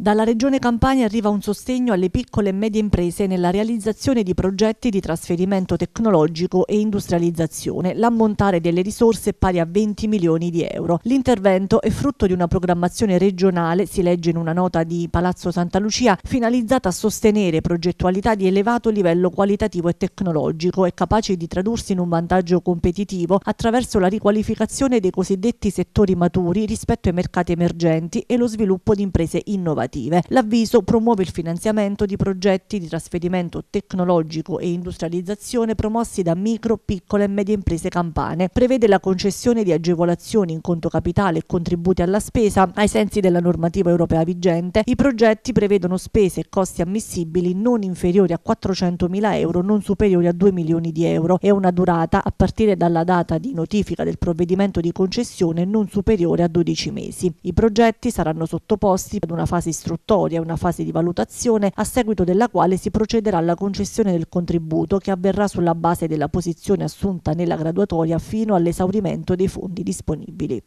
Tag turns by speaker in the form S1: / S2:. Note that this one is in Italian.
S1: Dalla Regione Campania arriva un sostegno alle piccole e medie imprese nella realizzazione di progetti di trasferimento tecnologico e industrializzazione. L'ammontare delle risorse è pari a 20 milioni di euro. L'intervento è frutto di una programmazione regionale, si legge in una nota di Palazzo Santa Lucia, finalizzata a sostenere progettualità di elevato livello qualitativo e tecnologico e capaci di tradursi in un vantaggio competitivo attraverso la riqualificazione dei cosiddetti settori maturi rispetto ai mercati emergenti e lo sviluppo di imprese innovative innovative. L'avviso promuove il finanziamento di progetti di trasferimento tecnologico e industrializzazione promossi da micro, piccole e medie imprese campane. Prevede la concessione di agevolazioni in conto capitale e contributi alla spesa ai sensi della normativa europea vigente. I progetti prevedono spese e costi ammissibili non inferiori a 400.000 euro, non superiori a 2 milioni di euro e una durata a partire dalla data di notifica del provvedimento di concessione non superiore a 12 mesi. I progetti saranno sottoposti ad una fase istruttoria, una fase di valutazione a seguito della quale si procederà alla concessione del contributo che avverrà sulla base della posizione assunta nella graduatoria fino all'esaurimento dei fondi disponibili.